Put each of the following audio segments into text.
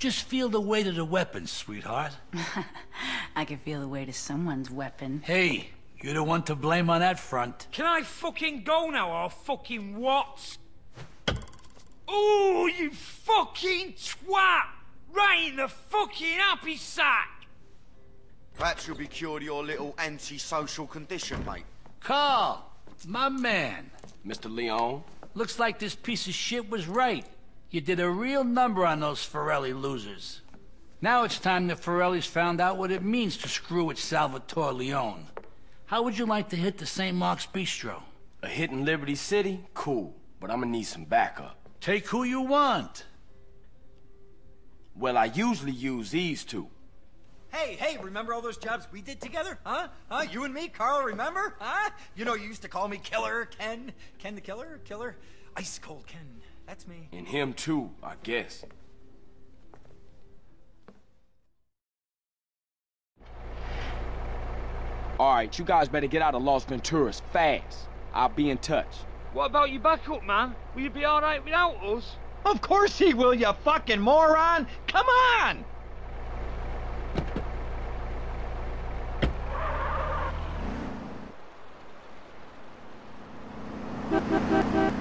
Just feel the weight of the weapon, sweetheart. I can feel the weight of someone's weapon. Hey, you're the one to blame on that front. Can I fucking go now or fucking what? Ooh, you fucking twat! Right in the fucking happy sack! Perhaps you'll be cured of your little antisocial condition, mate. Carl, my man. Mr. Leone? Looks like this piece of shit was right. You did a real number on those Forelli losers. Now it's time the Forellis found out what it means to screw with Salvatore Leone. How would you like to hit the St. Mark's Bistro? A hit in Liberty City? Cool, but I'm gonna need some backup. Take who you want. Well, I usually use these two. Hey, hey, remember all those jobs we did together? Huh? Huh? You and me, Carl, remember? Huh? You know, you used to call me Killer Ken. Ken the Killer? Killer? Ice Cold Ken. That's me. And him too, I guess. Alright, you guys better get out of Las Venturas fast. I'll be in touch. What about your backup, man? Will you be alright without us? Of course he will, you fucking moron! Come on!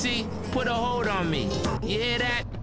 see? Put a hold on me. You hear that?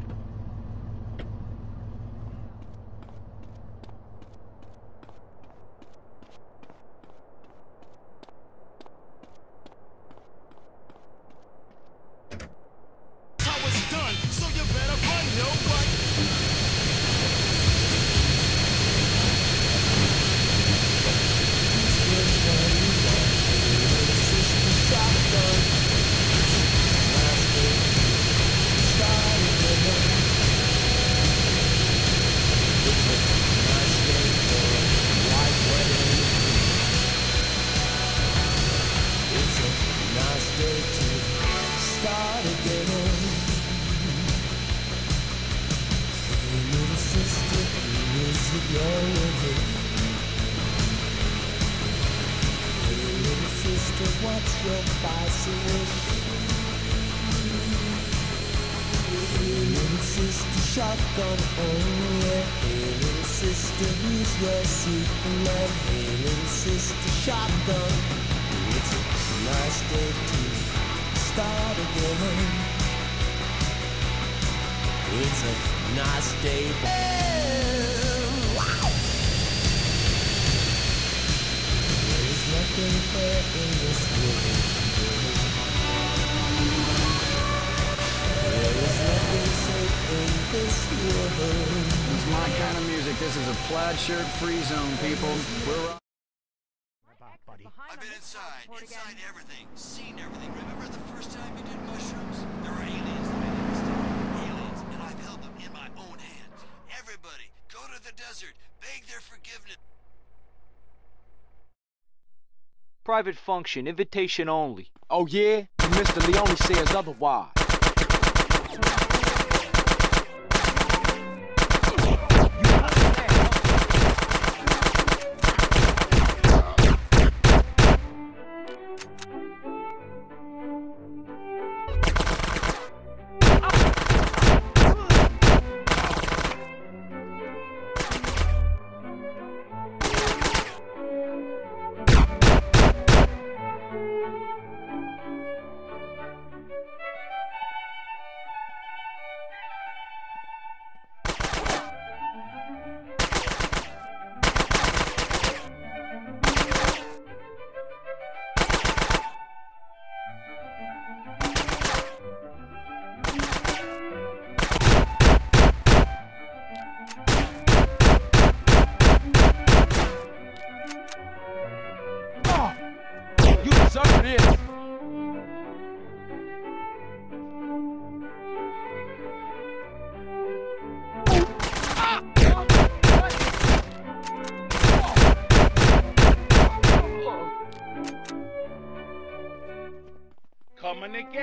Shotgun, oh yeah. Little sister, who's your? Hey, little sister, shotgun. It's a nice day to start again. It's a nice day. Nothing in this world. There is nothing safe in this world. It's my kind of music. This is a plaid shirt free zone, people. We're I've been inside, inside everything, seen everything. Remember the first time you did mushrooms? There are aliens that made this stuff. Aliens, and I've held them in my own hands. Everybody, go to the desert, beg their forgiveness. Private function, invitation only. Oh yeah? Mr. Leone says otherwise.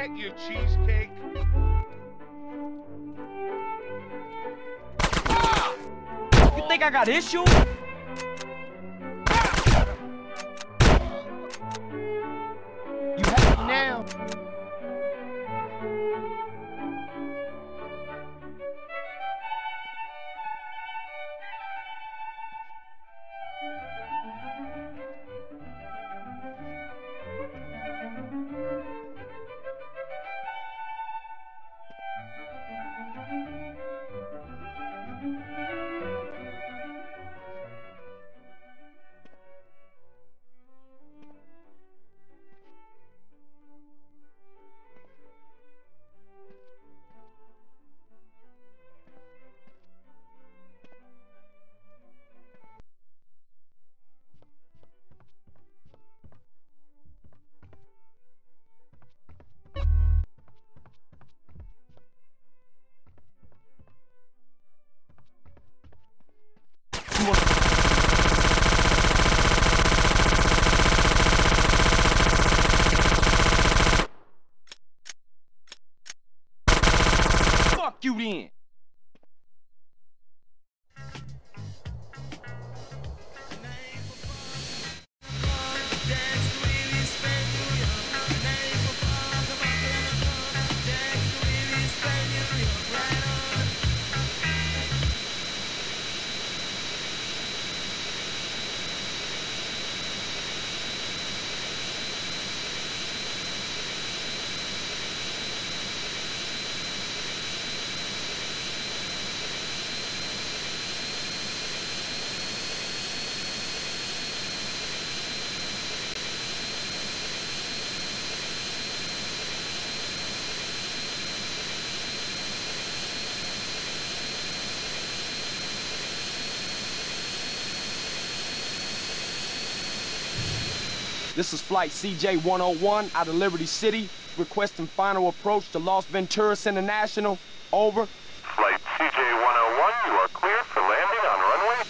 Get you, cheesecake. Ah! You think I got issues? Cambim. This is flight CJ101 out of Liberty City, requesting final approach to Las Venturas International. Over. Flight CJ101, you are clear for landing on runway